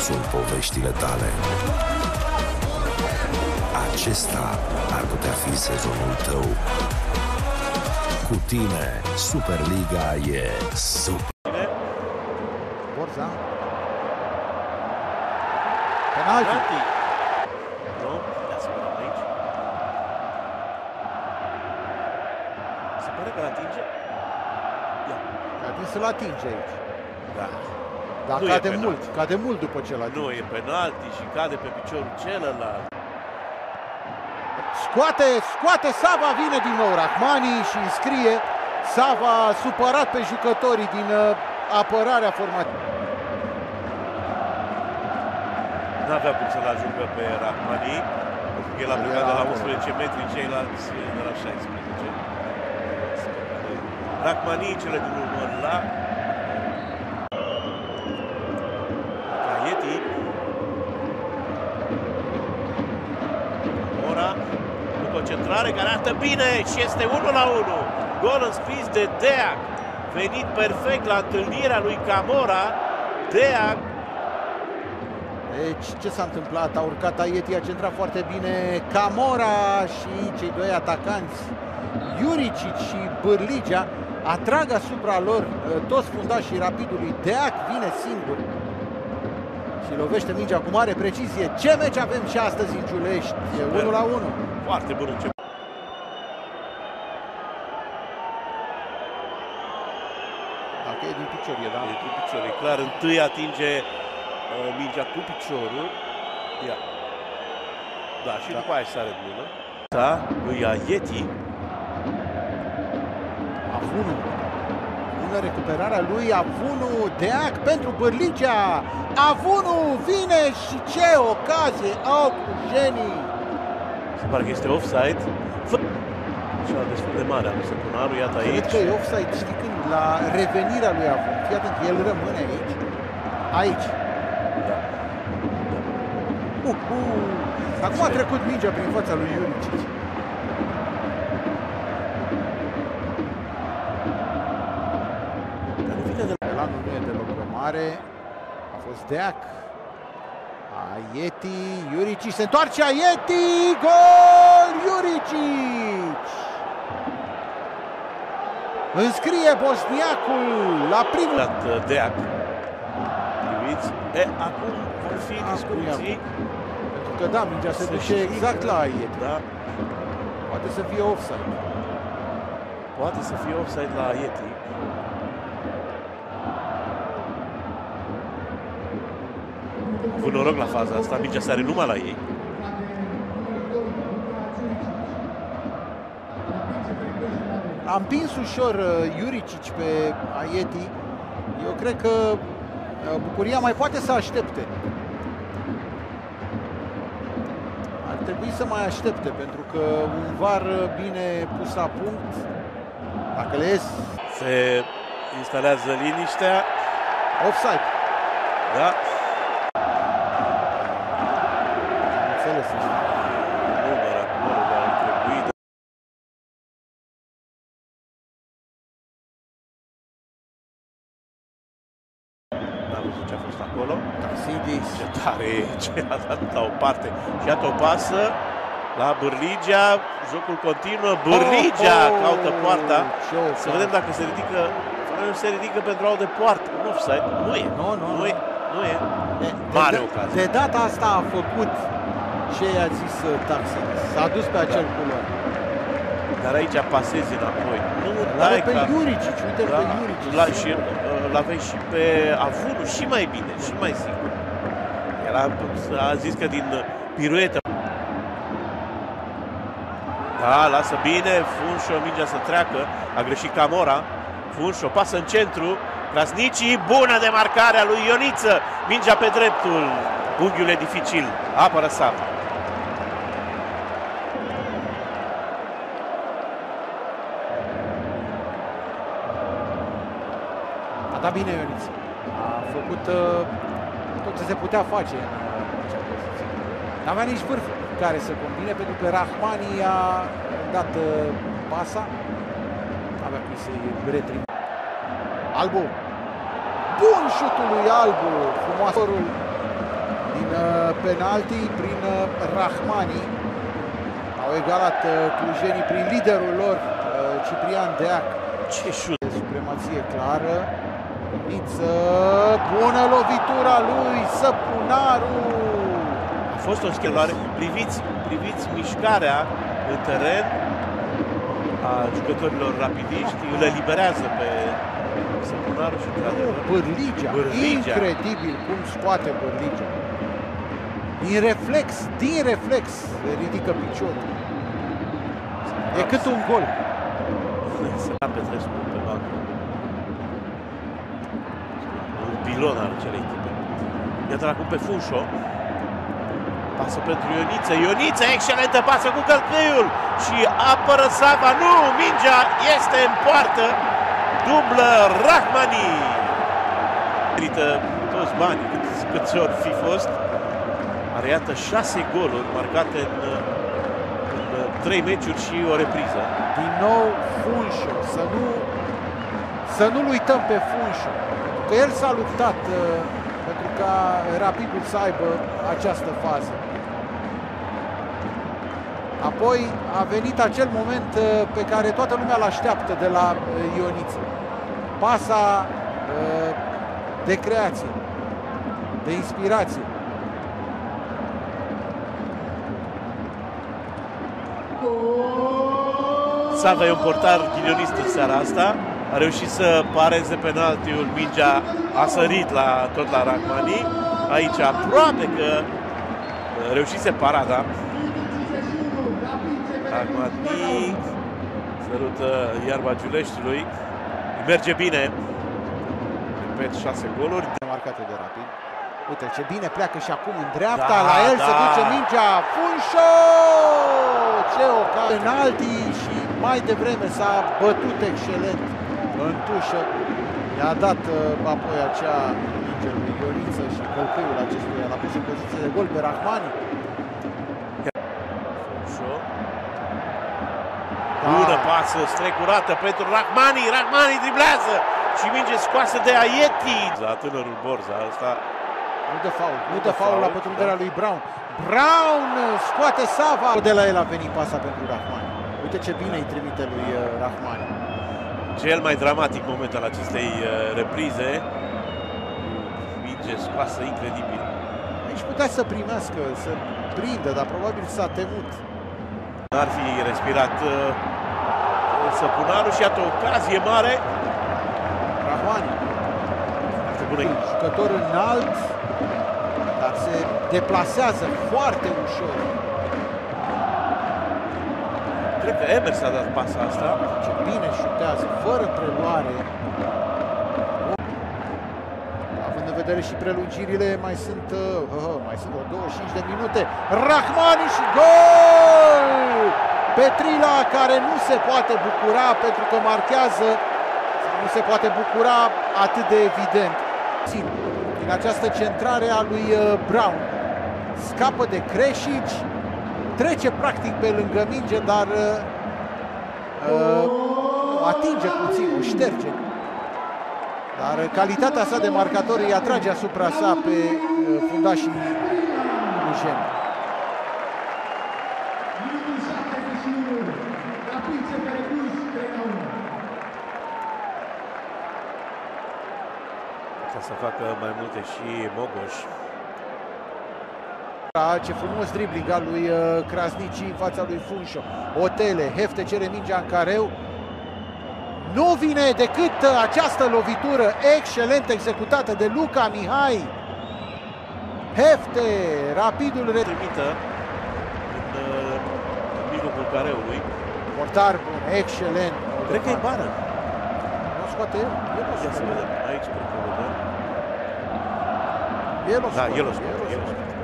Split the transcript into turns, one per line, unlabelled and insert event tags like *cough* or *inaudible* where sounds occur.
sunt poveștile tale. Acesta ar putea fi sezonul tău. Cu tine, Superliga e super.
Borza. Penalti.
Penalti. Nu? Ia să vedem aici. Se pare că l-atinge? Ia.
Cade să-l atinge aici.
Da.
Dar
Nu e
cade
penalti.
mult, cade mult după ce l atinge.
Nu, e penalti și cade pe piciorul celălalt.
Scoate, scoate Sava, vine din nou Rahmani și înscrie Sava supărat pe jucătorii din uh, apărarea formativă.
N-avea cum să-l ajungă pe Rahmani, pentru că el a
El
plecat
era
de la
acolo.
11 metri, ceilalți de la 16. Rahmani cele din urmă la o centrare care arată bine și este 1 la 1. Gol înscris de Deac. Venit perfect la întâlnirea lui Camora. Deac
Deci, ce s-a întâmplat? A urcat Aieti, a centrat foarte bine Camora și cei doi atacanți, Juricic și Bârligea, atrag asupra lor uh, toți fundașii rapidului. Deac vine singur și lovește mingea cu mare precizie. Ce meci avem și astăzi în Giulești? E 1 la 1.
Foarte bun început.
Dacă e din picior, e, da?
E cu picior, e clar. Întâi atinge uh, mingea cu piciorul. Ia. Da, și
Da.
după aia sare de mână. Da, lui Aieti.
Avunu. Bună recuperarea lui Avunu. Deac pentru Bârligea. Avunu vine și ce ocazie au cu genii.
Se pare că este offside. Fă- Și destul de mare a lui Săpunaru, iată
Cred
aici.
că e offside, știi când? La revenirea lui Avun. Fii atent, el rămâne aici. Aici.
Da.
Uh, uh. Acum a trecut mingea prin fața lui Juricic.
Dar nu vine de la...
Elanul nu e deloc pe mare. A fost Deac. Aieti, Juricic se întoarce Aieti, gol Juricic! Înscrie bosniacul la primul
Dat uh, Deac. Priviți? E, acum vor fi
Acum e
discuții.
Pentru că da, mingea se
Să
duce
știți
exact
că-
la Aieti.
Da,
Poate să fie offside.
poate să fie offside la Aieti. Avut noroc la faza asta, mingea sare numai la ei.
A împins ușor uh, Juricic pe Aieti. Eu cred că uh, Bucuria mai poate să aștepte. Ar trebui să mai aștepte, pentru că un var uh, bine pus la punct, dacă le ies,
Se instalează liniștea.
offside.
Da,
Am înțeles.
număr acolo ar trebui. da. N-am văzut ce a fost acolo.
Taxidis.
Ce tare e, *laughs* ce a dat la o parte. Și iată o pasă la Bârligea, jocul continuă, Bârligea
Oh, oh,
caută poarta.
ce
Să
ocazie.
vedem dacă se ridică, nu se ridică pentru a de poartă. Un offside, nu e,
Nu, nu,
nu
nu.
e, nu e.
De-
Mare
de,
ocazie.
De data asta a făcut ce i-a zis uh, Taxidis. S-a dus pe acel
Da.
culoar.
Dar aici pasezi înapoi. Nu
L-are
dai
pe
ca...
Juricic, uite
Da,
pe Juricic.
la, și uh, l-aveai și pe Avunu și mai bine, și mai sigur. El a, a zis că din uh, piruetă. Da, lasă bine, Funșo, mingea să treacă, a greșit Camora. Funșo, pasă în centru, Krasnici, bună demarcare a lui Ioniță, mingea pe dreptul, unghiul e dificil, apără Sava.
Dat bine Ionis. A făcut uh, tot ce se putea face în uh, acea poziție. N-avea nici vârf care să combine, pentru că Rahmani a dat uh, pasa. Avea cum să-i retrim. Albu. Bun șutul lui Albu. Frumoasă. din uh, penalti prin uh, Rahmani. Au egalat uh, clujenii prin liderul lor, uh, Ciprian Deac.
Ce șut!
De supremație clară. Niță, bună lovitura lui Săpunaru.
A fost o schimbare. Priviți, priviți mișcarea în teren a jucătorilor rapidiști, îl eliberează pe Săpunaru și într-adevăr
Bârligea,
Bârligea.
incredibil cum scoate Bârligea. Din reflex, din reflex, ridică piciorul. E cât un gol. *laughs*
Se da Petrescu pe bancă. Un pilon al acelei echipe. Iată acum pe Funșo. Pasă pentru Ioniță. Ioniță, excelentă pasă cu călcâiul. Și apără Sava. Nu, mingea este în poartă. Dublă Rahmani. Merită toți banii, cât, câți ori fi fost. Are iată șase goluri marcate în, în trei meciuri și o repriză.
Din nou Funșo, să nu să nu-l uităm pe Funșo. Că el s-a luptat uh, pentru ca Rapidul să aibă această fază. Apoi a venit acel moment uh, pe care toată lumea îl așteaptă de la uh, Ioniță. Pasa uh, de creație, de inspirație.
Sava e un portar ghinionist în seara asta. A reușit să pareze penaltiul, mingea a sărit la, tot la Rahmani. Aici aproape că uh, reușise parada. Rahmani sărută iarba Giuleștiului. Îi merge bine. Repet, șase goluri.
marcate de rapid. Uite ce bine pleacă și acum în dreapta,
Da,
la el se
da.
duce mingea, Funșo! Ce ocazie! Penalti și mai devreme s-a bătut excelent în tușă. I-a dat uh, apoi acea minge lui Ioniță și călcâiul acestuia l-a pus în poziție de gol pe Rahmani.
Funșo.
Da.
Bună pasă strecurată pentru Rahmani. Rahmani driblează și minge scoasă de Aieti. La tânărul Borza asta
Nu de faul, nu
Nu
de
de
faul la
faul,
pătrunderea
da.
lui Brown. Brown scoate Sava. De la el a venit pasa pentru Rahmani. Uite ce bine îi trimite lui uh, Rahmani.
Cel mai dramatic moment al acestei uh, reprize. Minge scoasă incredibil.
Aici putea să primească, să prindă, dar probabil s-a temut.
Ar fi respirat uh, Săpunaru și iată o ocazie mare.
Rahmani,
Foarte bună.
jucător înalt, dar se deplasează foarte ușor.
Cred că Emers a dat pasa asta.
Ce bine șutează, fără preluare. Având în vedere și prelungirile, mai sunt, uh, uh, mai sunt o 25 de minute. Rahmani și gol! Petrila care nu se poate bucura pentru că marchează, sau nu se poate bucura atât de evident. Țin, din această centrare a lui uh, Brown. Scapă de Creșici, trece practic pe lângă minge, dar uh, uh, o atinge puțin, o șterge. Dar uh, calitatea sa de marcator îi atrage asupra sa pe uh, fundașii clujeni.
Ca să facă mai multe și Mogoș.
Da, Ce frumos dribling al lui uh, Krasnici în fața lui Funșo. Otele, Hefte cere mingea în careu. Nu vine decât uh, această lovitură excelent executată de Luca Mihai. Hefte, rapidul re...
Trimită în, uh, în mijlocul careului.
Portar bun, excelent.
Cred că e bară.
Nu scoate el? El o
Ia să
scoate.
vedem. Aici cred că o vedem.
El o
Da,
scoate.
el o scoate.
el o
El o
scoate.
scoate.